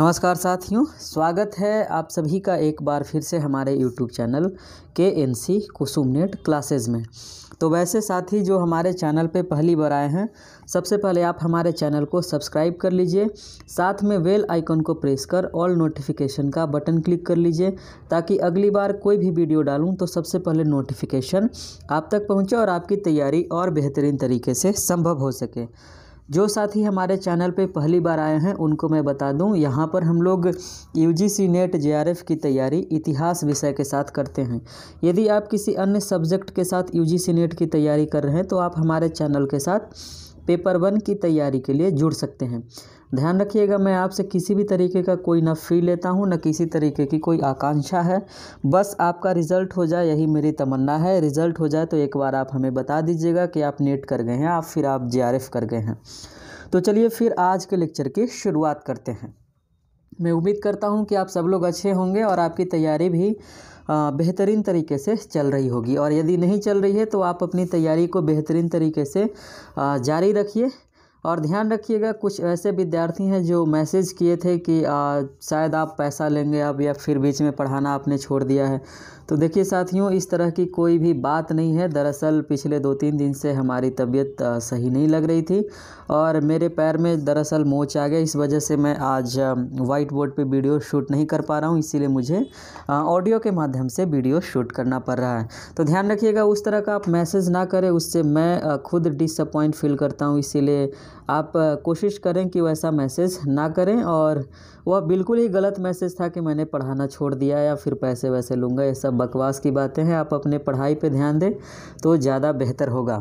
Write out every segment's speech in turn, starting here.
नमस्कार साथियों, स्वागत है आप सभी का एक बार फिर से हमारे यूट्यूब चैनल के N C Kusum net classes में। तो वैसे साथी, जो हमारे चैनल पे पहली बार आए हैं, सबसे पहले आप हमारे चैनल को सब्सक्राइब कर लीजिए, साथ में वेल आइकन को प्रेस कर ऑल नोटिफिकेशन का बटन क्लिक कर लीजिए, ताकि अगली बार कोई भी वीडियो डालूं तो सबसे पहले नोटिफिकेशन आप तक पहुँचे और आपकी तैयारी और बेहतरीन तरीके से संभव हो सके। जो साथी हमारे चैनल पे पहली बार आए हैं, उनको मैं बता दूँ, यहाँ पर हम लोग U G C NET J R F की तैयारी इतिहास विषय के साथ करते हैं। यदि आप किसी अन्य सब्जेक्ट के साथ यू जी सी नेट की तैयारी कर रहे हैं तो आप हमारे चैनल के साथ पेपर वन की तैयारी के लिए जुड़ सकते हैं। ध्यान रखिएगा, मैं आपसे किसी भी तरीके का कोई न फ़ी लेता हूँ, न किसी तरीके की कोई आकांक्षा है। बस आपका रिज़ल्ट हो जाए, यही मेरी तमन्ना है। रिज़ल्ट हो जाए तो एक बार आप हमें बता दीजिएगा कि आप नेट कर गए हैं, आप फिर आप जे कर गए हैं। तो चलिए फिर आज के लेक्चर की शुरुआत करते हैं। मैं उम्मीद करता हूँ कि आप सब लोग अच्छे होंगे और आपकी तैयारी भी बेहतरीन तरीके से चल रही होगी। और यदि नहीं चल रही है तो आप अपनी तैयारी को बेहतरीन तरीके से जारी रखिए। और ध्यान रखिएगा, कुछ ऐसे विद्यार्थी हैं जो मैसेज किए थे कि शायद आप पैसा लेंगे अब या फिर बीच में पढ़ाना आपने छोड़ दिया है। तो देखिए साथियों, इस तरह की कोई भी बात नहीं है। दरअसल पिछले दो तीन दिन से हमारी तबीयत सही नहीं लग रही थी और मेरे पैर में दरअसल मोच आ गया। इस वजह से मैं आज वाइट बोर्ड पे वीडियो शूट नहीं कर पा रहा हूँ। इसीलिए मुझे ऑडियो के माध्यम से वीडियो शूट करना पड़ रहा है। तो ध्यान रखिएगा, उस तरह का आप मैसेज ना करें। उससे मैं खुद डिसअपॉइंट फील करता हूँ। इसीलिए आप कोशिश करें कि वैसा मैसेज ना करें और वह बिल्कुल ही गलत मैसेज था कि मैंने पढ़ाना छोड़ दिया या फिर पैसे वैसे लूँगा, ये सब बकवास की बातें हैं, आप अपने पढ़ाई पे ध्यान दें तो ज़्यादा बेहतर होगा।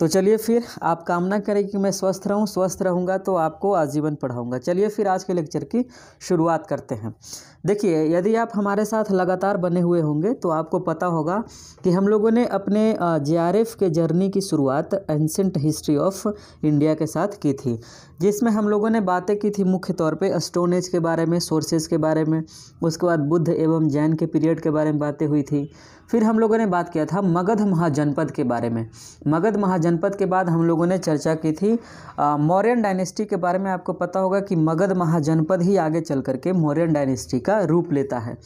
तो चलिए फिर आप कामना करें कि मैं स्वस्थ रहूँ, स्वस्थ रहूँगा तो आपको आजीवन पढ़ाऊँगा। चलिए फिर आज के लेक्चर की शुरुआत करते हैं। देखिए, यदि आप हमारे साथ लगातार बने हुए होंगे तो आपको पता होगा कि हम लोगों ने अपने जे के जर्नी की शुरुआत एंसेंट हिस्ट्री ऑफ़ इंडिया के साथ की थी। जिसमें हम लोगों ने बातें की थी मुख्य तौर पे स्टोन एज के बारे में सोर्सेज के बारे में, उसके बाद बुद्ध एवं जैन के पीरियड के बारे में बातें हुई थी। फिर हम लोगों ने बात किया था मगध महाजनपद के बारे में। मगध महाजनपद के बाद हम लोगों ने चर्चा की थी मौर्यन डायनेस्टी के बारे में आपको पता होगा कि मगध महाजनपद ही आगे चल करके मौर्यन डायनेस्टी का रूप लेता है।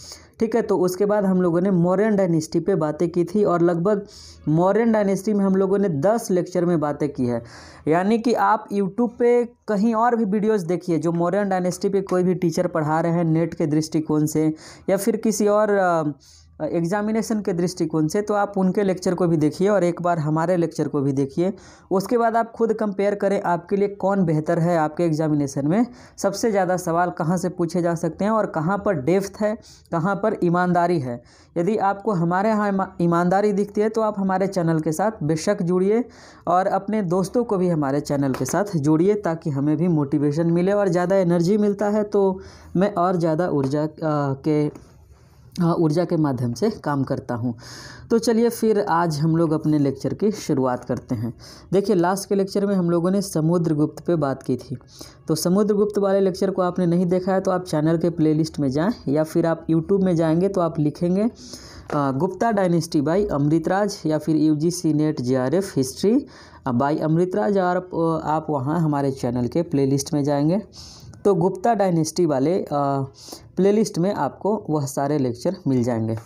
ठीक है तो उसके बाद हम लोगों ने मौर्यन डायनेस्टी पे बातें की थी और लगभग मौर्यन डायनेस्टी में हम लोगों ने दस लेक्चर में बातें की है। यानी कि आप यूट्यूब पे कहीं और भी वीडियोस देखिए, जो मॉडर्न डायनेस्टी पे कोई भी टीचर पढ़ा रहे हैं, नेट के दृष्टिकोण से, या फिर किसी और एग्जामिनेशन के दृष्टिकोण से तो आप उनके लेक्चर को भी देखिए और एक बार हमारे लेक्चर को भी देखिए। उसके बाद आप खुद कंपेयर करें आपके लिए कौन बेहतर है आपके एग्जामिनेशन में। सबसे ज़्यादा सवाल कहाँ से पूछे जा सकते हैं और कहाँ पर डेफ्थ है, कहाँ पर ईमानदारी है। यदि आपको हमारे यहाँ ईमानदारी दिखती है तो आप हमारे चैनल के साथ बेशक जुड़िए और अपने दोस्तों को भी हमारे चैनल के साथ जुड़िए ताकि हमें भी मोटिवेशन मिले और ज़्यादा एनर्जी मिलता है तो मैं और ज़्यादा ऊर्जा के ऊर्जा के माध्यम से काम करता हूँ। तो चलिए फिर आज हम लोग अपने लेक्चर की शुरुआत करते हैं। देखिए लास्ट के लेक्चर में हम लोगों ने समुद्रगुप्त पे बात की थी। तो समुद्रगुप्त वाले लेक्चर को आपने नहीं देखा है तो आप चैनल के प्लेलिस्ट में जाएँ या फिर आप यूट्यूब में जाएँगे तो आप लिखेंगे गुप्ता डायनेस्टी बाई अमृतराज या फिर U G C NET J R F history by Amritraj, और आप वहाँ हमारे चैनल के प्लेलिस्ट में जाएँगे। तो गुप्ता डायनेस्टी वाले प्लेलिस्ट में आपको वह सारे लेक्चर मिल जाएँगे।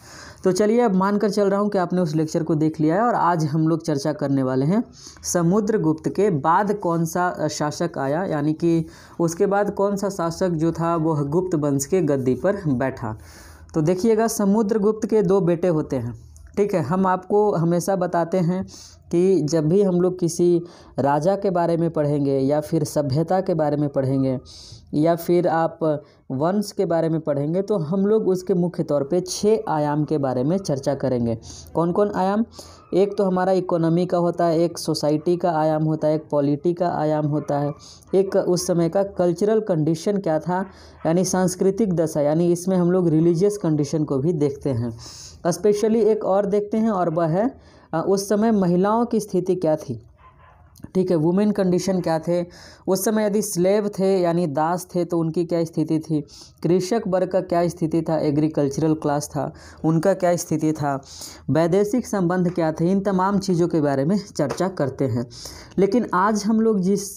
तो चलिए अब मानकर चल रहा हूँ कि आपने उस लेक्चर को देख लिया है और आज हम लोग चर्चा करने वाले हैं समुद्रगुप्त के बाद कौन सा शासक आया, यानी कि उसके बाद कौन सा शासक जो था वह गुप्त वंश के गद्दी पर बैठा। तो देखिएगा, समुद्रगुप्त के दो बेटे होते हैं। ठीक है, हम आपको हमेशा बताते हैं कि जब भी हम लोग किसी राजा के बारे में पढ़ेंगे या फिर सभ्यता के बारे में पढ़ेंगे या फिर आप वंश के बारे में पढ़ेंगे तो हम लोग उसके मुख्य तौर पे छः आयाम के बारे में चर्चा करेंगे। कौन कौन आयाम? एक तो हमारा इकोनॉमी का होता है, एक सोसाइटी का आयाम होता है, एक पॉलिटी का आयाम होता है। एक उस समय का कल्चरल कंडीशन क्या था? यानी सांस्कृतिक दशा, यानी इसमें हम लोग रिलीजियस कंडीशन को भी देखते हैं। स्पेशली एक और देखते हैं और वह है उस समय महिलाओं की स्थिति क्या थी। ठीक है वुमेन कंडीशन क्या थे? उस समय यदि स्लेव थे, यानी दास थे तो उनकी क्या स्थिति थी? कृषक वर्ग का क्या स्थिति था? एग्रीकल्चरल क्लास था। उनका क्या स्थिति था? वैदेशिक संबंध क्या थे? इन तमाम चीज़ों के बारे में चर्चा करते हैं। लेकिन आज हम लोग जिस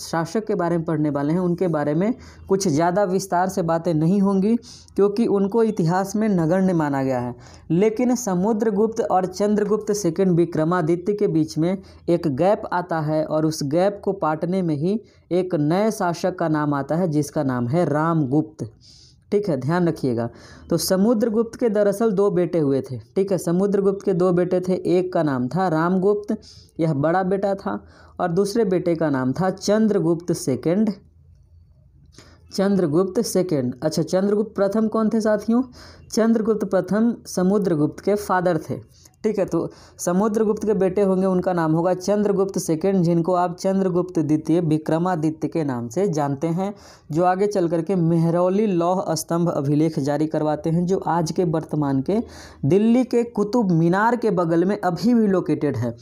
शासक के बारे में पढ़ने वाले हैं, उनके बारे में कुछ ज़्यादा विस्तार से बातें नहीं होंगी, क्योंकि उनको इतिहास में नगण्य माना गया है। लेकिन समुद्रगुप्त और चंद्रगुप्त सेकेंड विक्रमादित्य के बीच में एक गैप आता है। और उस गैप को पाटने में ही एक नए शासक का नाम आता है, जिसका नाम है रामगुप्त। ठीक है, ध्यान रखिएगा। तो समुद्रगुप्त के दरअसल दो बेटे हुए थे। ठीक है, समुद्रगुप्त के दो बेटे थे। एक का नाम था रामगुप्त, यह बड़ा बेटा था, और दूसरे बेटे का नाम था चंद्रगुप्त सेकंड। चंद्रगुप्त सेकंड। अच्छा चंद्रगुप्त प्रथम कौन थे साथियों? चंद्रगुप्त प्रथम समुद्रगुप्त के फादर थे। ठीक है तो समुद्रगुप्त के बेटे होंगे, उनका नाम होगा चंद्रगुप्त सेकेंड, जिनको आप चंद्रगुप्त द्वितीय विक्रमादित्य के नाम से जानते हैं, जो आगे चल करके मेहरौली लौह स्तंभ अभिलेख जारी करवाते हैं, जो आज के वर्तमान के दिल्ली के कुतुब मीनार के बगल में अभी भी लोकेटेड है।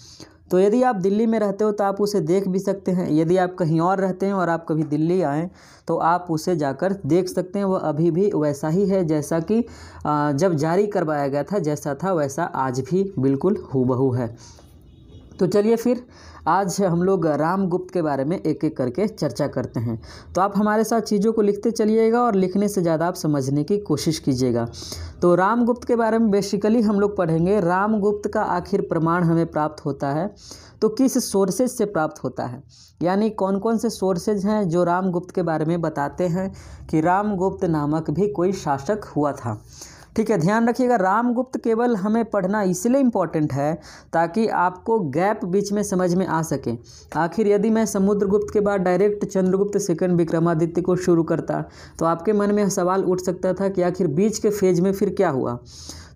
तो यदि आप दिल्ली में रहते हो तो आप उसे देख भी सकते हैं। यदि आप कहीं और रहते हैं और आप कभी दिल्ली आएँ तो आप उसे जाकर देख सकते हैं। वह अभी भी वैसा ही है जैसा कि जब जारी करवाया गया था, जैसा था वैसा आज भी बिल्कुल हूबहू है। तो चलिए फिर आज हम लोग रामगुप्त के बारे में एक एक करके चर्चा करते हैं। तो आप हमारे साथ चीज़ों को लिखते चलिएगा और लिखने से ज़्यादा आप समझने की कोशिश कीजिएगा। तो रामगुप्त के बारे में बेसिकली हम लोग पढ़ेंगे, रामगुप्त का आखिर प्रमाण हमें प्राप्त होता है। तो किस सोर्सेज से प्राप्त होता है? यानी कौन कौन से सोर्सेज हैं जो रामगुप्त के बारे में बताते हैं कि रामगुप्त नामक भी कोई शासक हुआ था? ठीक है, ध्यान रखिएगा, रामगुप्त केवल हमें पढ़ना इसलिए इंपॉर्टेंट है ताकि आपको गैप बीच में समझ में आ सके। आखिर यदि मैं समुद्रगुप्त के बाद डायरेक्ट चंद्रगुप्त, सेकंड विक्रमादित्य को शुरू करता तो आपके मन में सवाल उठ सकता था कि आखिर बीच के फ़ेज़ में फिर क्या हुआ?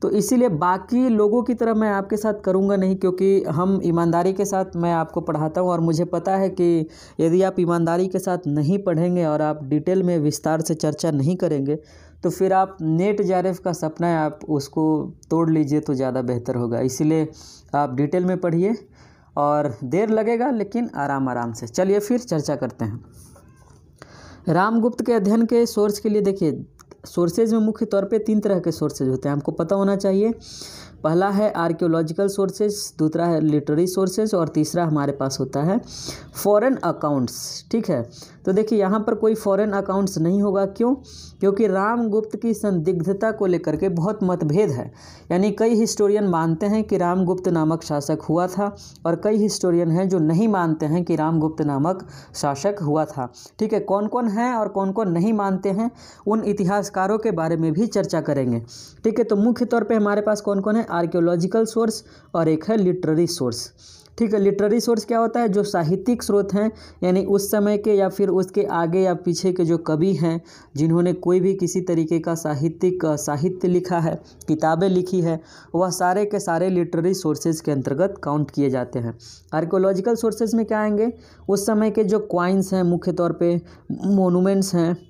तो इसीलिए बाकी लोगों की तरह मैं आपके साथ करूँगा नहीं, क्योंकि हम ईमानदारी के साथ मैं आपको पढ़ाता हूँ और मुझे पता है कि यदि आप ईमानदारी के साथ नहीं पढ़ेंगे और आप डिटेल में विस्तार से चर्चा नहीं करेंगे तो फिर आप नेट जे का सपना है, आप उसको तोड़ लीजिए तो ज़्यादा बेहतर होगा। इसीलिए आप डिटेल में पढ़िए और देर लगेगा, लेकिन आराम आराम से। चलिए फिर चर्चा करते हैं। रामगुप्त के अध्ययन के सोर्स के लिए देखिए, सोर्सेज में मुख्य तौर पे तीन तरह के सोर्सेज होते हैं। आपको पता होना चाहिए, पहला है आर्कियोलॉजिकल सोर्सेज, दूसरा है लिटरेरी सोर्सेज और तीसरा हमारे पास होता है फॉरेन अकाउंट्स, ठीक है? तो देखिए, यहाँ पर कोई फॉरेन अकाउंट्स नहीं होगा। क्यों? क्योंकि रामगुप्त की संदिग्धता को लेकर के बहुत मतभेद है। यानी कई हिस्टोरियन मानते हैं कि रामगुप्त नामक शासक हुआ था और कई हिस्टोरियन हैं जो नहीं मानते हैं कि रामगुप्त नामक शासक हुआ था। ठीक है कौन कौन हैं और कौन कौन नहीं मानते हैं, उन इतिहासकारों के बारे में भी चर्चा करेंगे। ठीक है तो मुख्य तौर पर हमारे पास कौन कौन है? आर्कियोलॉजिकल सोर्स और एक है लिटरेरी सोर्स ठीक है लिटरेरी सोर्स क्या होता है? जो साहित्यिक स्रोत हैं, यानी उस समय के या फिर उसके आगे या पीछे के जो कवि हैं, जिन्होंने कोई भी किसी तरीके का साहित्यिक, साहित्य लिखा है, किताबें लिखी है, वह सारे के सारे लिटरेरी सोर्सेज के अंतर्गत काउंट किए जाते हैं। आर्कोलॉजिकल सोर्सेज में क्या आएँगे? उस समय के जो क्वाइंस हैं, मुख्य तौर पर मोनूमेंट्स हैं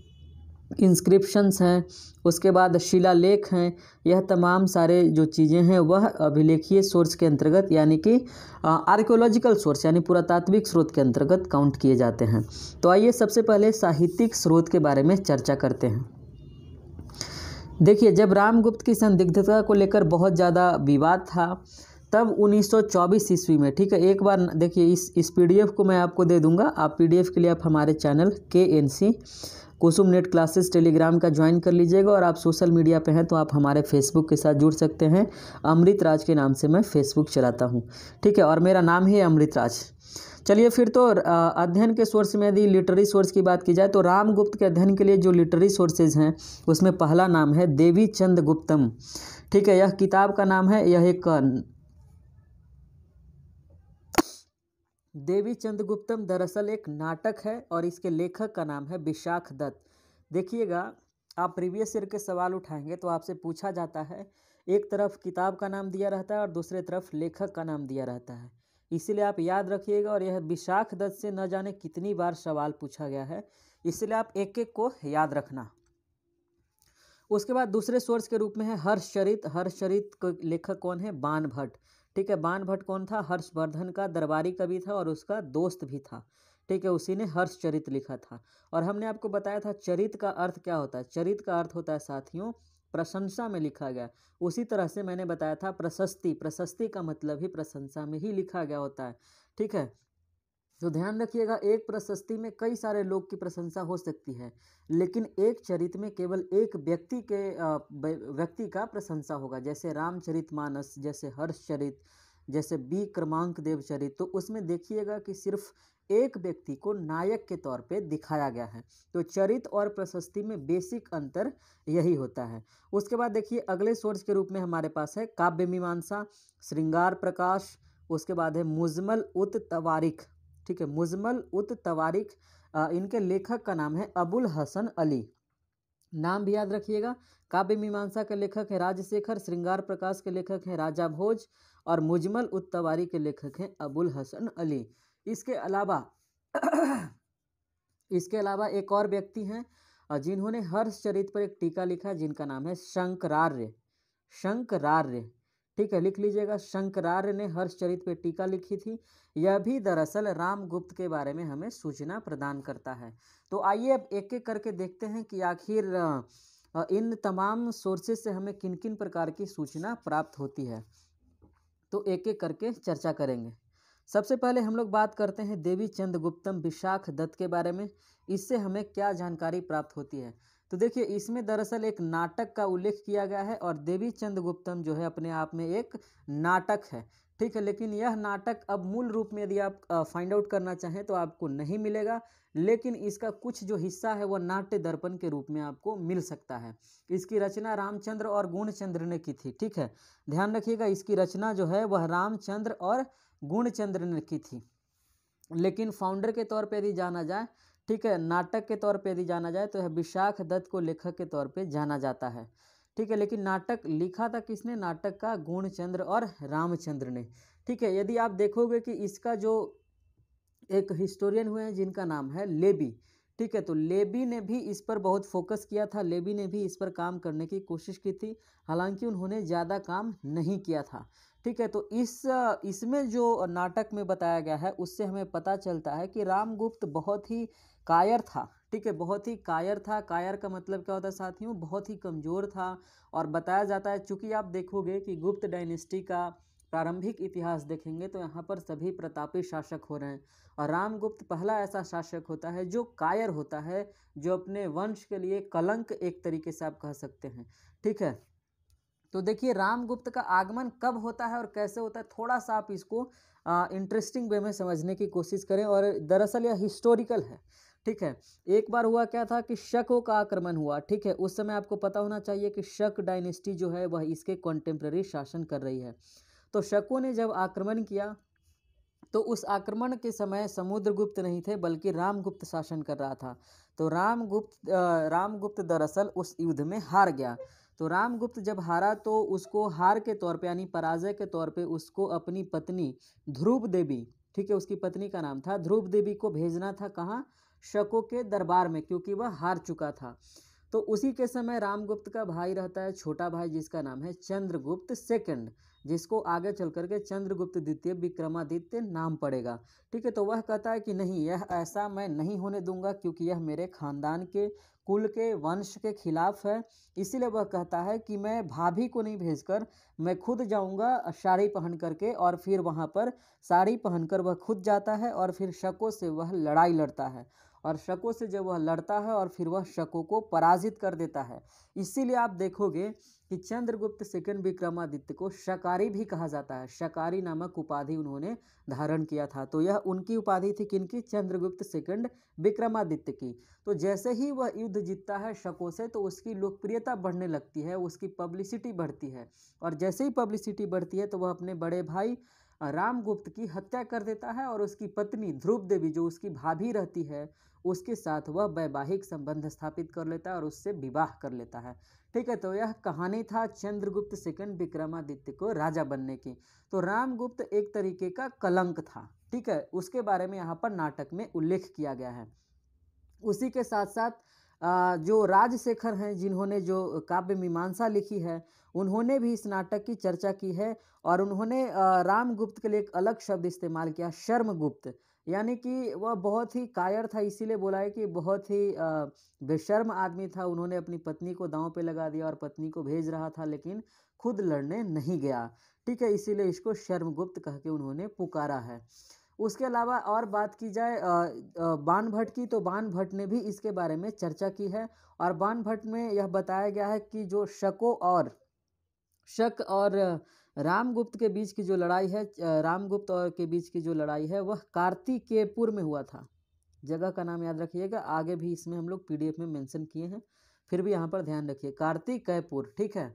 इंस्क्रिप्शंस हैं, उसके बाद शिलालेख हैं, यह तमाम सारे जो चीज़ें हैं, वह अभिलेखीय सोर्स के अंतर्गत, यानी कि आर्कियोलॉजिकल सोर्स यानी पुरातात्विक स्रोत के अंतर्गत काउंट किए जाते हैं। तो आइए सबसे पहले साहित्यिक स्रोत के बारे में चर्चा करते हैं। देखिए, जब रामगुप्त की संदिग्धता को लेकर बहुत ज़्यादा विवाद था, तब 1924 ईस्वी में, ठीक है, एक बार देखिए, इस इस पीडीएफ को मैं आपको दे दूँगा, आप पीडीएफ के लिए आप हमारे चैनल के N C Kusum net classes Telegram का ज्वाइन कर लीजिएगा और आप सोशल मीडिया पे हैं तो आप हमारे फेसबुक के साथ जुड़ सकते हैं। अमृत राज के नाम से मैं फेसबुक चलाता हूँ। ठीक है, और मेरा नाम ही है अमृत राज। चलिए फिर तो अध्ययन के सोर्स में यदि लिटरेरी सोर्स की बात की जाए तो रामगुप्त के अध्ययन के लिए जो लिटरेरी सोर्सेज हैं, उसमें पहला नाम है देवी चंद गुप्तम। ठीक है, यह किताब का नाम है, यह एक देवी चंद्रगुप्तम दरअसल एक नाटक है और इसके लेखक का नाम है विशाख दत्त। देखिएगा, आप प्रीवियस ईयर के सवाल उठाएँगे तो आपसे पूछा जाता है, एक तरफ़ किताब का नाम दिया रहता है और दूसरे तरफ़ लेखक का नाम दिया रहता है। इसीलिए आप याद रखिएगा और यह विशाख दत्त से न जाने कितनी बार सवाल पूछा गया है, इसलिए आप एक एक को याद रखना। उसके बाद दूसरे सोर्स के रूप में है हर्षचरित। हर्षचरित लेखक कौन है? बान भट्ट ठीक है बाण भट्ट कौन था? हर्षवर्धन का दरबारी कवि था और उसका दोस्त भी था। ठीक है, उसी ने हर्ष चरित लिखा था। और हमने आपको बताया था चरित का अर्थ क्या होता है? चरित का अर्थ होता है, साथियों, प्रशंसा में लिखा गया। उसी तरह से मैंने बताया था प्रशस्ति। प्रशस्ति का मतलब ही प्रशंसा में ही लिखा गया होता है। ठीक है तो ध्यान रखिएगा, एक प्रशस्ति में कई सारे लोग की प्रशंसा हो सकती है, लेकिन एक चरित में केवल एक व्यक्ति के व्यक्ति का प्रशंसा होगा। जैसे रामचरित मानस, जैसे हर्ष हर्षचरित, जैसे बी क्रमांक देव चरित तो उसमें देखिएगा कि सिर्फ़ एक व्यक्ति को नायक के तौर पे दिखाया गया है। तो चरित और प्रशस्ति में बेसिक अंतर यही होता है। उसके बाद देखिए, अगले सोर्स के रूप में हमारे पास है काव्य मीमांसा, श्रृंगार प्रकाश, उसके बाद है मुजमल उत तवारिख। ठीक है, मुजमल उत तवारिख इनके लेखक का नाम है अबुल हसन अली। नाम भी याद रखिएगा, काव्य मीमांसा के लेखक है राजशेखर, श्रृंगार प्रकाश के लेखक हैं राजा भोज और मुजमल उत तवारी के लेखक हैं अबुल हसन अली। इसके अलावा इसके अलावा एक और व्यक्ति हैं जिन्होंने हर्ष चरित पर एक टीका लिखा जिनका नाम है शंकरार्य। शंकरार्य। ठीक है, लिख लीजिएगा। शंकरार्य ने हर्षचरित पे टीका लिखी थी। यह भी दरअसल रामगुप्त के बारे में हमें सूचना प्रदान करता है। तो आइए अब एक एक करके देखते हैं कि आखिर इन तमाम सोर्सेज से हमें किन किन प्रकार की सूचना प्राप्त होती है। तो एक एक करके चर्चा करेंगे। सबसे पहले हम लोग बात करते हैं देवी चंद्रगुप्तम विशाख दत्त के बारे में। इससे हमें क्या जानकारी प्राप्त होती है? तो देखिए, इसमें दरअसल एक नाटक का उल्लेख किया गया है और देवी चंद चंद्रगुप्तम जो है अपने आप में एक नाटक है। ठीक है, लेकिन यह नाटक अब मूल रूप में यदि आप फाइंड आउट करना चाहें तो आपको नहीं मिलेगा, लेकिन इसका कुछ जो हिस्सा है वह नाट्य दर्पण के रूप में आपको मिल सकता है। इसकी रचना रामचंद्र और गुणचंद्र ने की थी, ठीक है? ध्यान रखिएगा, इसकी रचना जो है वह रामचंद्र और गुणचंद्र ने की थी। लेकिन फाउंडर के तौर पर यदि जाना जाए ठीक है, नाटक के तौर पे यदि जाना जाए तो यह विशाख दत्त को लेखक के तौर पे जाना जाता है। ठीक है, लेकिन नाटक लिखा था किसने? नाटक का गुणचंद्र और रामचंद्र ने। ठीक है, यदि आप देखोगे कि इसका जो एक हिस्टोरियन हुए हैं, जिनका नाम है लेबी। ठीक है तो लेबी ने भी इस पर बहुत फोकस किया था। लेबी ने भी इस पर काम करने की कोशिश की थी, हालाँकि उन्होंने ज़्यादा काम नहीं किया था। ठीक है तो इस, इसमें जो नाटक में बताया गया है, उससे हमें पता चलता है कि रामगुप्त बहुत ही कायर था, ठीक है? बहुत ही कायर था। कायर का मतलब क्या होता है साथियों? बहुत ही कमज़ोर था। और बताया जाता है, चूँकि आप देखोगे कि गुप्त डायनेस्टी का प्रारंभिक इतिहास देखेंगे तो यहाँ पर सभी प्रतापी शासक हो रहे हैं। और रामगुप्त पहला ऐसा शासक होता है जो कायर होता है, जो अपने वंश के लिए कलंक एक तरीके से आप कह सकते हैं, ठीक है? तो देखिए, रामगुप्त का आगमन कब होता है और कैसे होता है, थोड़ा सा आप इसको इंटरेस्टिंग वे में समझने की कोशिश करें। और दरअसल यह हिस्टोरिकल है। ठीक है? एक बार हुआ क्या था कि शकों का आक्रमण हुआ, ठीक है? उस समय आपको पता होना चाहिए कि शक डायनेस्टी जो है, वह इसके कॉन्टेम्प्रेरी शासन कर रही है। तो शकों ने जब आक्रमण किया तो उस आक्रमण के समय समुद्रगुप्त नहीं थे, बल्कि रामगुप्त शासन कर रहा था। तो रामगुप्त रामगुप्त दरअसल उस युद्ध में हार गया। तो रामगुप्त जब हारा तो उसको हार के तौर पे, यानी पराजय के तौर पे उसको अपनी पत्नी ध्रुव देवी ठीक है? उसकी पत्नी का नाम था ध्रुव देवी को भेजना था कहाँ? शकों के दरबार में, क्योंकि वह हार चुका था। तो उसी के समय रामगुप्त का भाई रहता है, छोटा भाई जिसका नाम है चंद्रगुप्त सेकंड, जिसको आगे चल करके चंद्रगुप्त द्वितीय विक्रमादित्य नाम पड़ेगा। ठीक है तो वह कहता है कि नहीं, यह ऐसा मैं नहीं होने दूँगा, क्योंकि यह मेरे खानदान के कुल के वंश के खिलाफ है। इसीलिए वह कहता है कि मैं भाभी को नहीं भेजकर, मैं खुद जाऊँगा साड़ी पहन करके, और फिर वहाँ पर साड़ी पहनकर वह खुद जाता है, और फिर शकों से वह लड़ाई लड़ता है। और शकों से जब वह लड़ता है और फिर वह शकों को पराजित कर देता है। इसीलिए आप देखोगे कि चंद्रगुप्त सेकंड विक्रमादित्य को शकारी भी कहा जाता है। शकारी नामक उपाधि उन्होंने धारण किया था। तो यह उनकी उपाधि थी किनकी? चंद्रगुप्त सेकंड विक्रमादित्य की। तो जैसे ही वह युद्ध जीतता है शकों से तो उसकी लोकप्रियता बढ़ने लगती है, उसकी पब्लिसिटी बढ़ती है। और जैसे ही पब्लिसिटी बढ़ती है तो वह अपने बड़े भाई रामगुप्त की हत्या कर देता है और उसकी पत्नी ध्रुव देवी, जो उसकी भाभी रहती है, उसके साथ वह वैवाहिक संबंध स्थापित कर लेता है और उससे विवाह कर लेता है। ठीक है तो यह कहानी था चंद्रगुप्त सेकंड विक्रमादित्य को राजा बनने की। तो रामगुप्त एक तरीके का कलंक था, ठीक है, उसके बारे में यहाँ पर नाटक में उल्लेख किया गया है। उसी के साथ साथ जो राजशेखर हैं, जिन्होंने जो काव्य मीमांसा लिखी है, उन्होंने भी इस नाटक की चर्चा की है और उन्होंने रामगुप्त के लिए एक अलग शब्द इस्तेमाल किया, शर्मगुप्त। यानी कि वह बहुत ही कायर था, इसीलिए बोला है कि बहुत ही बेशर्म आदमी था। उन्होंने अपनी पत्नी को दांव पे लगा दिया और पत्नी को भेज रहा था, लेकिन खुद लड़ने नहीं गया। ठीक है, इसीलिए इसको शर्मगुप्त कह के उन्होंने पुकारा है। उसके अलावा और बात की जाए बान भट्ट की तो बान भट्ट ने भी इसके बारे में चर्चा की है। और बान भट्ट में यह बताया गया है कि जो शको और, शक और रामगुप्त के बीच की जो लड़ाई है रामगुप्त और के बीच की जो लड़ाई है, वह कार्तिकेयपुर में हुआ था। जगह का नाम याद रखिएगा, आगे भी इसमें हम लोग पीडीएफ में मेंशन किए हैं, फिर भी यहाँ पर ध्यान रखिए। कार्तिकेयपुर, ठीक है?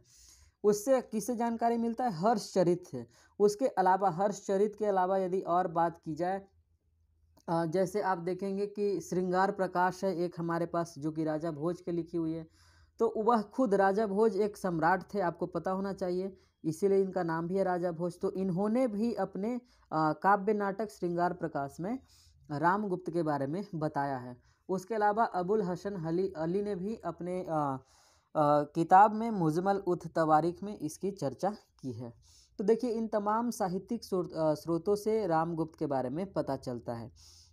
उससे किससे जानकारी मिलता है? हर्षचरित से उसके अलावा हर्षचरित के अलावा यदि और बात की जाए जैसे आप देखेंगे कि श्रृंगार प्रकाश है, एक हमारे पास जो कि राजा भोज के लिखी हुई है तो वह खुद राजा भोज एक सम्राट थे, आपको पता होना चाहिए। इसीलिए इनका नाम भी है राजा भोज। तो इन्होंने भी अपने काव्य नाटक श्रृंगार प्रकाश में रामगुप्त के बारे में बताया है। उसके अलावा अबुल हसन हली अली ने भी अपने आ, किताब में मुजमल उथ तवारीख में इसकी चर्चा की है। तो देखिए इन तमाम साहित्यिक स्रोतों से रामगुप्त के बारे में पता चलता है।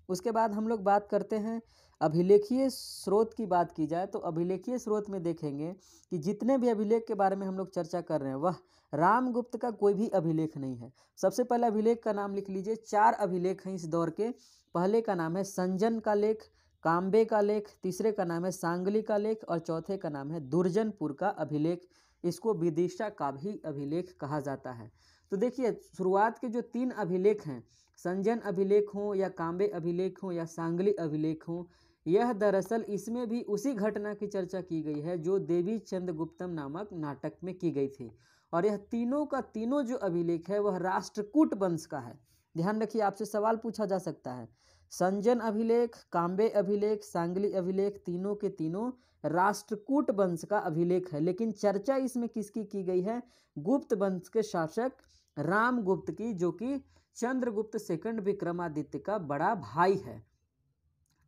उसके बाद हम लोग बात करते हैं अभिलेखीय स्रोत की बात की जाए तो अभिलेखीय स्रोत में देखेंगे कि जितने भी अभिलेख के बारे में हम लोग चर्चा कर रहे हैं वह रामगुप्त का कोई भी अभिलेख नहीं है। सबसे पहले अभिलेख का नाम लिख लीजिए। चार अभिलेख हैं इस दौर के। पहले का नाम है संजन का लेख काम्बे का लेख, तीसरे का नाम है सांगली का लेख और चौथे का नाम है दुर्जनपुर का अभिलेख। इसको विदिशा का भी अभिलेख कहा जाता है। तो देखिए, शुरुआत के जो तीन अभिलेख हैं, संजन अभिलेख हों या काम्बे अभिलेख हों या सांगली अभिलेख हों, यह दरअसल इसमें भी उसी घटना की चर्चा की गई है जो देवी चंद्रगुप्तम नामक नाटक में की गई थी। और यह तीनों का तीनों जो अभिलेख है, वह राष्ट्रकूट वंश का है। ध्यान रखिए, आपसे सवाल पूछा जा सकता है। संजन अभिलेख काम्बे अभिलेख, सांगली अभिलेख, तीनों के तीनों राष्ट्रकूट वंश का अभिलेख है। लेकिन चर्चा इसमें किसकी की गई है? गुप्त वंश के शासक रामगुप्त की, जो कि चंद्रगुप्त सेकंड विक्रमादित्य का बड़ा भाई है।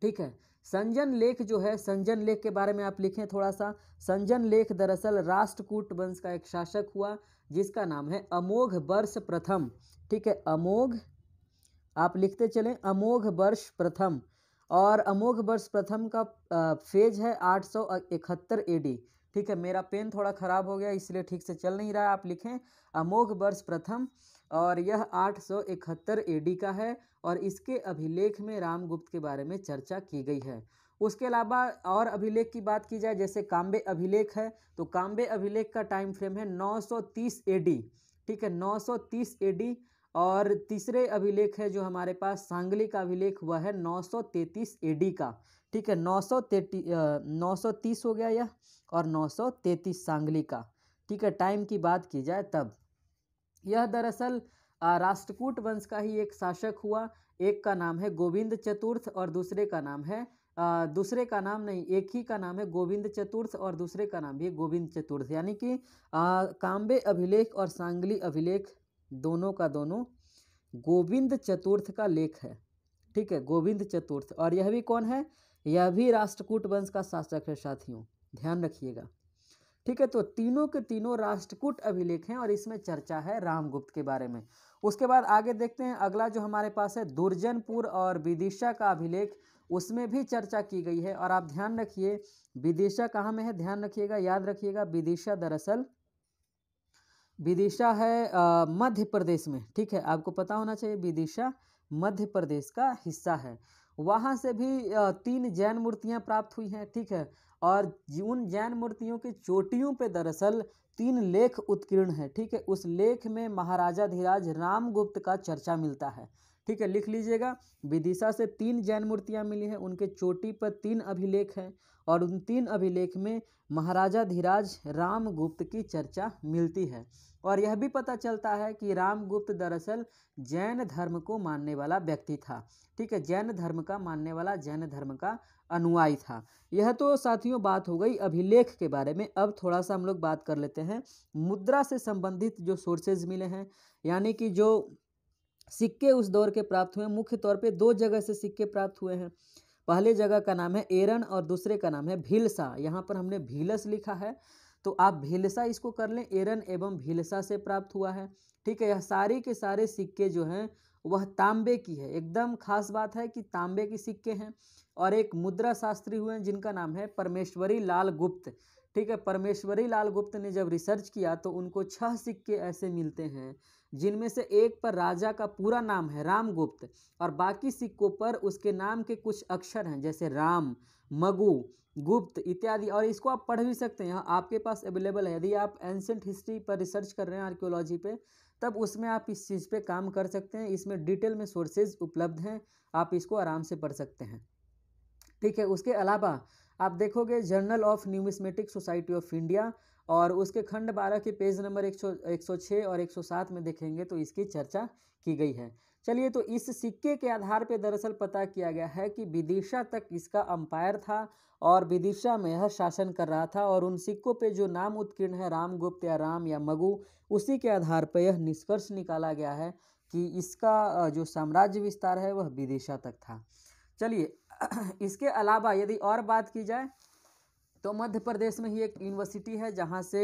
ठीक है? संजन लेख जो है, संजन लेख के बारे में आप लिखें थोड़ा सा संजन लेख दरअसल राष्ट्रकूट वंश का एक शासक हुआ, जिसका नाम है अमोघ वर्ष प्रथम। ठीक है, अमोघ, आप लिखते चलें, अमोघ वर्ष प्रथम। और अमोघ वर्ष प्रथम का फ़ेज़ है आठ सौ इकहत्तर ए ठीक है, मेरा पेन थोड़ा ख़राब हो गया, इसलिए ठीक से चल नहीं रहा, आप लिखें, अमोघ वर्ष प्रथम। और यह आठ सौ इकहत्तर ए का है और इसके अभिलेख में रामगुप्त के बारे में चर्चा की गई है। उसके अलावा और अभिलेख की बात की जाए, जैसे काम्बे अभिलेख है तो काम्बे अभिलेख का टाइम फ्रेम है 930 एडी ठीक है 930 एडी और तीसरे अभिलेख है जो हमारे पास, सांगली का अभिलेख हुआ है 933 एडी का, ठीक है, नौ सौ नौ सौ तीस हो गया यह और 933 सांगली का, ठीक है टाइम की बात की जाए तब। यह दरअसल राष्ट्रकूट वंश का ही एक शासक हुआ। एक का नाम है गोविंद चतुर्थ और दूसरे का नाम है आ, दूसरे का नाम नहीं एक ही का नाम है गोविंद चतुर्थ और दूसरे का नाम भी है गोविंद चतुर्थ। यानी कि काम्बे अभिलेख और सांगली अभिलेख दोनों का दोनों गोविंद चतुर्थ का लेख है। ठीक है गोविंद चतुर्थ। और यह भी कौन है? यह भी राष्ट्रकूट वंश का शासक है साथियों। ध्यान रखिएगा। ठीक है तो तीनों के तीनों राष्ट्रकूट अभिलेख हैं और इसमें चर्चा है रामगुप्त के बारे में। उसके बाद आगे देखते हैं, अगला जो हमारे पास है, दुर्जनपुर और विदिशा का अभिलेख, उसमें भी चर्चा की गई है। और आप ध्यान रखिए, विदिशा कहाँ में है? ध्यान रखिएगा, याद रखिएगा, विदिशा दरअसल, विदिशा है मध्य प्रदेश में। ठीक है, आपको पता होना चाहिए, विदिशा मध्य प्रदेश का हिस्सा है। वहाँ से भी तीन जैन मूर्तियाँ प्राप्त हुई हैं। ठीक है और उन जैन मूर्तियों की चोटियों पे दरअसल तीन लेख उत्कीर्ण है, ठीक है? उस लेख में महाराजा धीराज रामगुप्त का चर्चा मिलता है। ठीक है, लिख लीजिएगा। विदिशा से तीन जैन मूर्तियाँ मिली हैं, उनके चोटी पर तीन अभिलेख हैं और उन तीन अभिलेख में महाराजा धीराज रामगुप्त की चर्चा मिलती है। और यह भी पता चलता है कि रामगुप्त दरअसल जैन धर्म को मानने वाला व्यक्ति था। ठीक है, जैन धर्म का, मानने वाला जैन धर्म का अनुयायी था। यह तो साथियों बात हो गई अभिलेख के बारे में। अब थोड़ा सा हम लोग बात कर लेते हैं। मुद्रा से संबंधित जो सोर्सेज मिले हैं, यानी कि जो सिक्के उस दौर के प्राप्त हुए, मुख्य तौर पे दो जगह से सिक्के प्राप्त हुए हैं। पहले जगह का नाम है एरन और दूसरे का नाम है भीलसा। यहाँ पर हमने भीलस लिखा है। तो आप भीलसा इसको कर लें। एरन एवं भीलसा से प्राप्त हुआ है। ठीक है, यह सारे के सारे सिक्के जो हैं वह तांबे की है। एकदम खास बात है कि तांबे के सिक्के हैं और एक मुद्रा शास्त्री हुए हैं जिनका नाम है परमेश्वरी लाल गुप्त। ठीक है, परमेश्वरी लाल गुप्त ने जब रिसर्च किया तो उनको छह सिक्के ऐसे मिलते हैं, जिनमें से एक पर राजा का पूरा नाम है रामगुप्त और बाकी सिक्कों पर उसके नाम के कुछ अक्षर हैं, जैसे राम, मगु, गुप्त इत्यादि। और इसको आप पढ़ भी सकते हैं। यहाँ आपके पास अवेलेबल है। यदि आप एंशेंट हिस्ट्री पर रिसर्च कर रहे हैं आर्कियोलॉजी पे तब उसमें आप इस चीज़ पे काम कर सकते हैं। इसमें डिटेल में सोर्सेज उपलब्ध हैं, आप इसको आराम से पढ़ सकते हैं। ठीक है, उसके अलावा आप देखोगे journal of numismatic society of India और उसके खंड बारह के पेज नंबर एक सौ और एक सौ सात में देखेंगे तो इसकी चर्चा की गई है। चलिए तो इस सिक्के के आधार पर दरअसल पता किया गया है कि विदिशा तक इसका अंपायर था और विदिशा में यह शासन कर रहा था और उन सिक्कों पे जो नाम उत्कीर्ण है रामगुप्त या राम या मगु, उसी के आधार पर यह निष्कर्ष निकाला गया है कि इसका जो साम्राज्य विस्तार है वह विदिशा तक था। चलिए, इसके अलावा यदि और बात की जाए तो मध्य प्रदेश में ही एक यूनिवर्सिटी है जहाँ से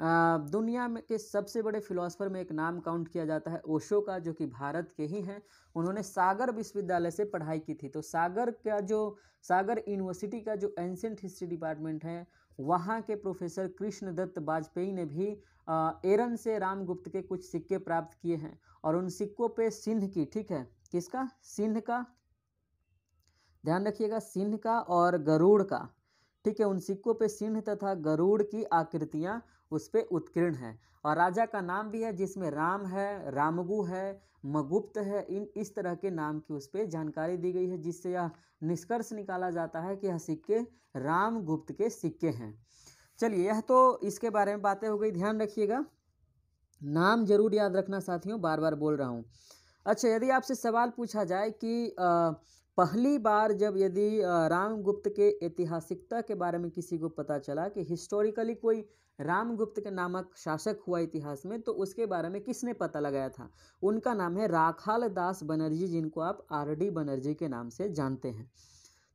दुनिया में के सबसे बड़े फिलोसफर में एक नाम काउंट किया जाता है ओशो का जो कि भारत के ही हैं। उन्होंने सागर विश्वविद्यालय से पढ़ाई की थी। तो सागर का जो, सागर यूनिवर्सिटी का जो एंशेंट हिस्ट्री डिपार्टमेंट है, वहाँ के प्रोफेसर कृष्ण दत्त वाजपेयी ने भी एरन से रामगुप्त के कुछ सिक्के प्राप्त किए हैं। और उन सिक्कों पे सिंध की, ठीक है? किसका? सिंध का। ध्यान रखिएगा, सिंह का और गरुड़ का। ठीक है, उन सिक्कों पे सिंह तथा गरुड़ की आकृतियाँ उस पर उत्कीर्ण है। और राजा का नाम भी है जिसमें राम है रामगु है मगुप्त है इन इस तरह के नाम की उस पर जानकारी दी गई है जिससे यह निष्कर्ष निकाला जाता है कि यह सिक्के रामगुप्त के सिक्के हैं। चलिए यह तो इसके बारे में बातें हो गई ध्यान रखिएगा। नाम ज़रूर याद रखना साथियों बार बार बोल रहा हूँ। अच्छा यदि आपसे सवाल पूछा जाए कि आ, पहली बार जब यदि रामगुप्त के ऐतिहासिकता के बारे में किसी को पता चला कि हिस्टोरिकली कोई रामगुप्त के नामक शासक हुआ इतिहास में तो उसके बारे में किसने पता लगाया था? उनका नाम है राखाल दास बनर्जी, जिनको आप आर डी बनर्जी के नाम से जानते हैं।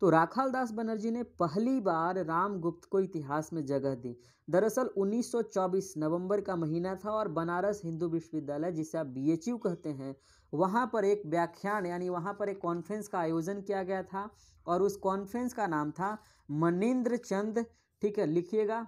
तो राखाल दास बनर्जी ने पहली बार रामगुप्त को इतिहास में जगह दी। दरअसल 1924 नवंबर का महीना था और बनारस हिंदू विश्वविद्यालय, जिसे आप बीएचयू कहते हैं, वहाँ पर एक व्याख्यान, यानी वहाँ पर एक कॉन्फ्रेंस का आयोजन किया गया था, और उस कॉन्फ्रेंस का नाम था मनिंद्र चंद ठीक है, लिखिएगा।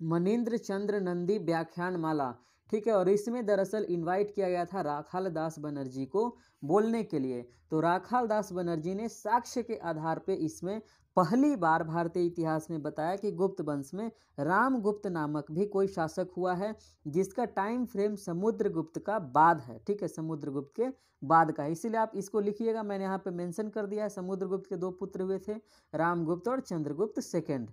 मनिंद्र चंद्र नंदी व्याख्यान माला ठीक है, और इसमें दरअसल इनवाइट किया गया था राखाल दास बनर्जी को बोलने के लिए। तो राखाल दास बनर्जी ने साक्ष्य के आधार पे इसमें पहली बार भारतीय इतिहास में बताया कि गुप्त वंश में रामगुप्त नामक भी कोई शासक हुआ है, जिसका टाइम फ्रेम समुद्रगुप्त का बाद है। ठीक है, समुद्रगुप्त के बाद का है। इसीलिए आप इसको लिखिएगा, मैंने यहाँ पे मेंशन कर दिया है, समुद्रगुप्त के दो पुत्र हुए थे, रामगुप्त और चंद्रगुप्त सेकेंड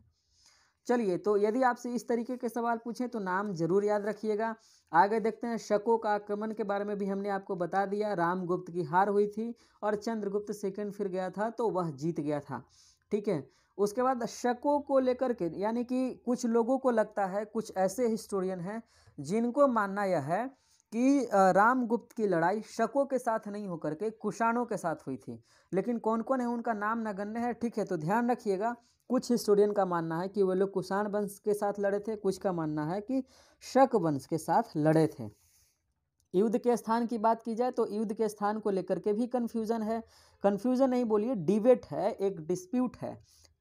चलिए तो यदि आपसे इस तरीके के सवाल पूछें तो नाम ज़रूर याद रखिएगा। आगे देखते हैं, शकों का आक्रमण के बारे में भी हमने आपको बता दिया। रामगुप्त की हार हुई थी और चंद्रगुप्त सेकंड फिर गया था तो वह जीत गया था। ठीक है, उसके बाद शकों को लेकर के, यानी कि कुछ लोगों को लगता है, कुछ ऐसे हिस्टोरियन हैं, जिनको मानना यह है कि रामगुप्त की लड़ाई शकों के साथ नहीं होकर के कुषाणों के साथ हुई थी। लेकिन कौन कौन है उनका नाम नगण्य है, ठीक है तो ध्यान रखिएगा, कुछ हिस्टोरियन का मानना है कि वे लोग कुषाण वंश के साथ लड़े थे, कुछ का मानना है कि शक वंश के साथ लड़े थे। युद्ध के स्थान की बात की जाए तो युद्ध के स्थान को लेकर के भी कन्फ्यूज़न है। कन्फ्यूज़न नहीं बोलिए डिबेट है, एक डिस्प्यूट है,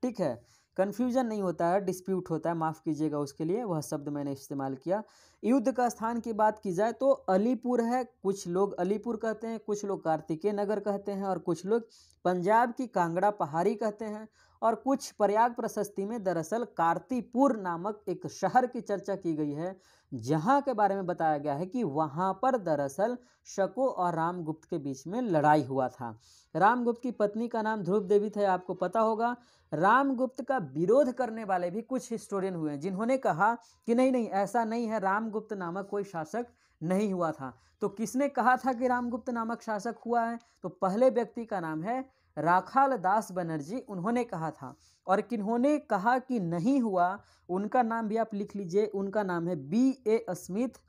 ठीक है। कन्फ्यूज़न नहीं होता है, डिस्प्यूट होता है, माफ़ कीजिएगा उसके लिए, वह शब्द मैंने इस्तेमाल किया। युद्ध का स्थान की बात की जाए तो अलीपुर है, कुछ लोग अलीपुर कहते हैं, कुछ लोग कार्तिकेय नगर कहते हैं और कुछ लोग पंजाब की कांगड़ा पहाड़ी कहते हैं। और कुछ प्रयाग प्रशस्ति में दरअसल कार्तिपुर नामक एक शहर की चर्चा की गई है, जहाँ के बारे में बताया गया है कि वहाँ पर दरअसल शको और रामगुप्त के बीच में लड़ाई हुआ था। रामगुप्त की पत्नी का नाम ध्रुव देवी था, आपको पता होगा। रामगुप्त का विरोध करने वाले भी कुछ हिस्टोरियन हुए हैं, जिन्होंने कहा कि नहीं नहीं, ऐसा नहीं है, रामगुप्त नामक कोई शासक नहीं हुआ था। तो किसने कहा था कि रामगुप्त नामक शासक हुआ है? तो पहले व्यक्ति का नाम है राखाल दास बनर्जी, उन्होंने कहा था। और किन्होंने कहा कि नहीं हुआ, उनका नाम भी आप लिख लीजिए, उनका नाम है B A Smith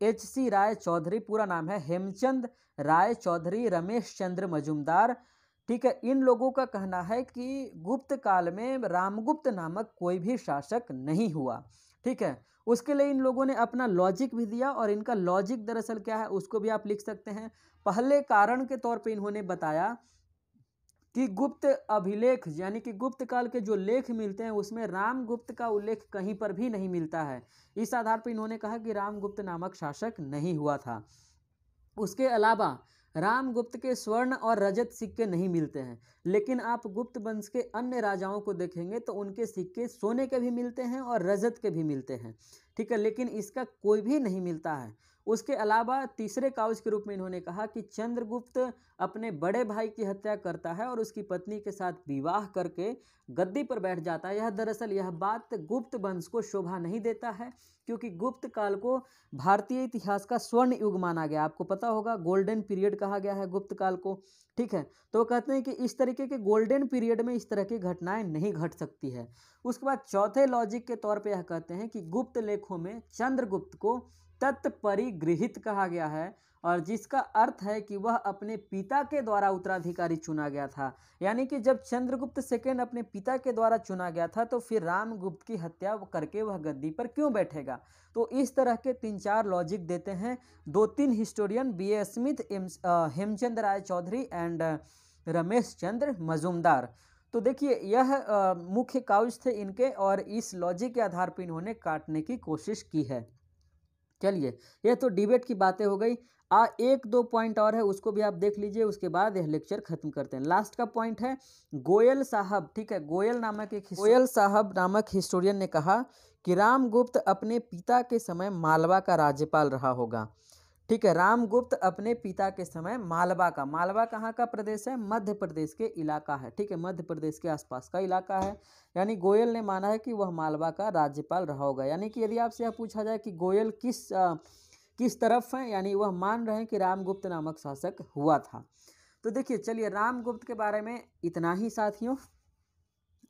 H C Rai Chaudhari, पूरा नाम है हेमचंद राय चौधरी, रमेश चंद्र मजुमदार। ठीक है, इन लोगों का कहना है कि गुप्त काल में रामगुप्त नामक कोई भी शासक नहीं हुआ। ठीक है, उसके लिए इन लोगों ने अपना लॉजिक भी दिया और इनका लॉजिक दरअसल क्या है, उसको भी आप लिख सकते हैं। पहले कारण के तौर पे इन्होंने बताया कि गुप्त अभिलेख, यानी कि गुप्त काल के जो लेख मिलते हैं, उसमें रामगुप्त का उल्लेख कहीं पर भी नहीं मिलता है। इस आधार पर इन्होंने कहा कि रामगुप्त नामक शासक नहीं हुआ था। उसके अलावा, रामगुप्त के स्वर्ण और रजत सिक्के नहीं मिलते हैं। लेकिन आप गुप्त वंश के अन्य राजाओं को देखेंगे तो उनके सिक्के सोने के भी मिलते हैं और रजत के भी मिलते हैं। ठीक है, लेकिन इसका कोई भी नहीं मिलता है। उसके अलावा तीसरे काउज के रूप में इन्होंने कहा कि चंद्रगुप्त अपने बड़े भाई की हत्या करता है और उसकी पत्नी के साथ विवाह करके गद्दी पर बैठ जाता है। यह दरअसल यह बात गुप्त वंश को शोभा नहीं देता है, क्योंकि गुप्त काल को भारतीय इतिहास का स्वर्ण युग माना गया। आपको पता होगा गोल्डन पीरियड कहा गया है गुप्त काल को, ठीक है? तो कहते हैं कि इस तरीके के गोल्डन पीरियड में इस तरह की घटनाएँ नहीं घट सकती है। उसके बाद चौथे लॉजिक के तौर पर यह कहते हैं कि गुप्त लेखों में चंद्रगुप्त को तत्परिगृहित कहा गया है और जिसका अर्थ है कि वह अपने पिता के द्वारा उत्तराधिकारी चुना गया था। यानी कि जब चंद्रगुप्त सेकेंड अपने पिता के द्वारा चुना गया था तो फिर रामगुप्त की हत्या करके वह गद्दी पर क्यों बैठेगा? तो इस तरह के तीन चार लॉजिक देते हैं। दो तीन historian B A Smith Hemchand Rai Chaudhari and Ramesh Chandra Majumdar. तो देखिए, यह मुख्य काउज थे इनके और इस लॉजिक के आधार पर इन्होंने काटने की कोशिश की है। चलिए, ये तो डिबेट की बातें हो गई। आ, एक दो पॉइंट और है, उसको भी आप देख लीजिए, उसके बाद यह लेक्चर खत्म करते हैं। लास्ट का पॉइंट है, गोयल साहब, ठीक है, गोयल नामक एक गोयल साहब नामक हिस्टोरियन ने कहा कि रामगुप्त अपने पिता के समय मालवा का राज्यपाल रहा होगा। ठीक है रामगुप्त अपने पिता के समय मालवा का मालवा कहाँ का प्रदेश है? मध्य प्रदेश के इलाका है ठीक है मध्य प्रदेश के आसपास का इलाका है। यानी गोयल ने माना है कि वह मालवा का राज्यपाल रहा होगा। यानी कि यदि आपसे यह पूछा जाए कि गोयल किस आ, किस तरफ़ है यानी वह मान रहे हैं कि रामगुप्त नामक शासक हुआ था। तो देखिए चलिए रामगुप्त के बारे में इतना ही साथियों।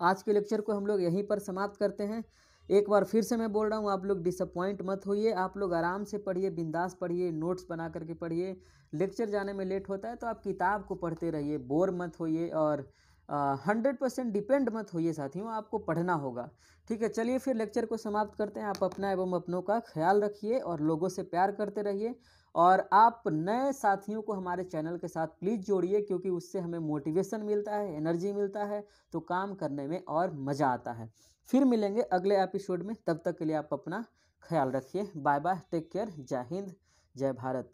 आज के लेक्चर को हम लोग यहीं पर समाप्त करते हैं। एक बार फिर से मैं बोल रहा हूँ, आप लोग डिसअपॉइंट मत होइए, आप लोग आराम से पढ़िए, बिंदास पढ़िए नोट्स बना करके पढ़िए। लेक्चर जाने में लेट होता है तो आप किताब को पढ़ते रहिए बोर मत होइए और हंड्रेड परसेंट डिपेंड मत होइए साथियों, आपको पढ़ना होगा। ठीक है, चलिए फिर लेक्चर को समाप्त करते हैं। आप अपना एवं अपनों का ख्याल रखिए और लोगों से प्यार करते रहिए। और आप नए साथियों को हमारे चैनल के साथ प्लीज़ जोड़िए, क्योंकि उससे हमें मोटिवेशन मिलता है एनर्जी मिलता है तो काम करने में और मज़ा आता है। फिर मिलेंगे अगले एपिसोड में। तब तक के लिए आप अपना ख्याल रखिए। बाय बाय टेक केयर जय हिंद जय भारत